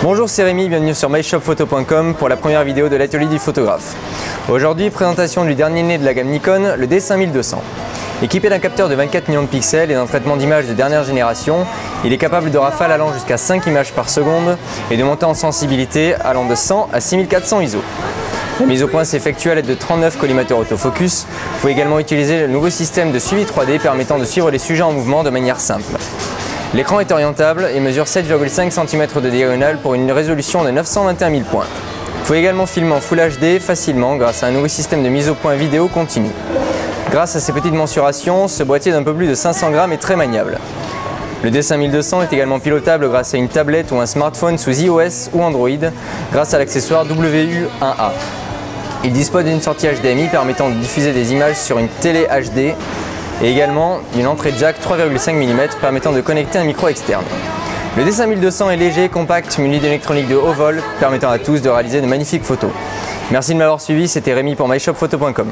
Bonjour, c'est Rémi, bienvenue sur myshopphoto.com pour la première vidéo de l'atelier du photographe. Aujourd'hui, présentation du dernier né de la gamme Nikon, le D5200. Équipé d'un capteur de 24 millions de pixels et d'un traitement d'image de dernière génération, il est capable de rafales allant jusqu'à 5 images par seconde et de monter en sensibilité allant de 100 à 6400 ISO. La mise au point s'effectue à l'aide de 39 collimateurs autofocus. Vous pouvez également utiliser le nouveau système de suivi 3D permettant de suivre les sujets en mouvement de manière simple. L'écran est orientable et mesure 7,5 cm de diagonale pour une résolution de 921 000 points. Vous pouvez également filmer en Full HD facilement grâce à un nouveau système de mise au point vidéo continu. Grâce à ses petites mensurations, ce boîtier d'un peu plus de 500 grammes est très maniable. Le D5200 est également pilotable grâce à une tablette ou un smartphone sous iOS ou Android grâce à l'accessoire WU1A. Il dispose d'une sortie HDMI permettant de diffuser des images sur une télé HD et également d'une entrée jack 3,5 mm permettant de connecter un micro externe. Le D5200 est léger, compact, muni d'électronique de haut vol permettant à tous de réaliser de magnifiques photos. Merci de m'avoir suivi, c'était Rémi pour myshopphoto.com.